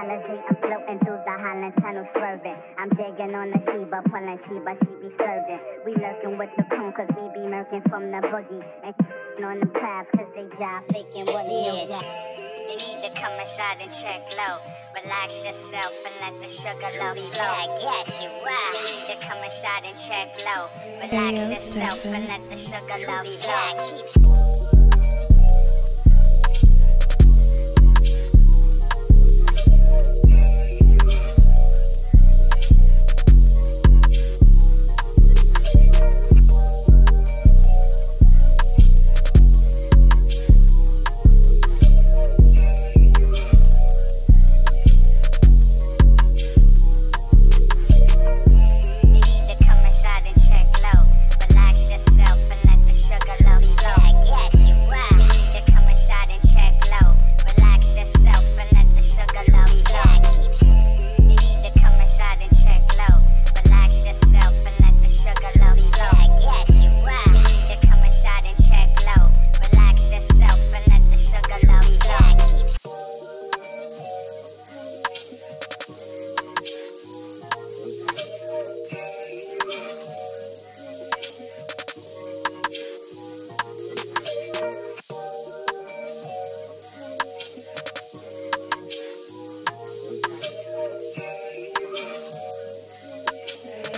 analogy. I'm floating through the Holland Tunnel, swerving. I'm digging on the Sheba, pulling Sheba, she be serving. We lurking with the coon, cause we be murking from the boogie. And on the path, cause they jive faking what yeah. You need to come inside and check low. Relax yourself and let the sugar low flow. I get you. Why? You need to come inside and check low. Relax yourself and let the sugar low flow. Keep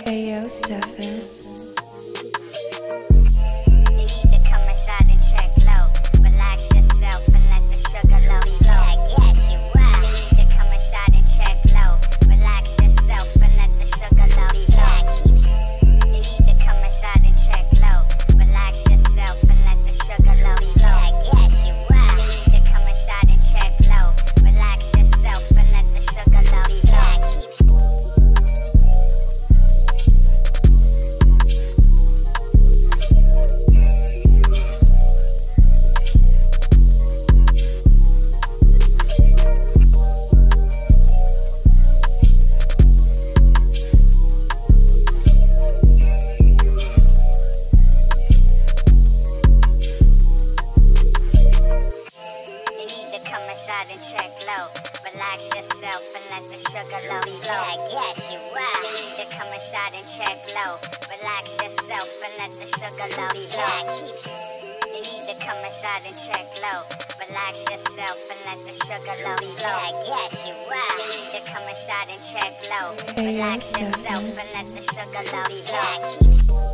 Ayo, Stefan. Inside and check low. Relax yourself and let the sugar low flow. I get you. Need to come inside and check low. Relax yourself and let the sugar low flow. You need to come inside and check low. Relax yourself and let the sugar low flow. I get you. Need to come inside and check low. Relax yourself and let the sugar low flow.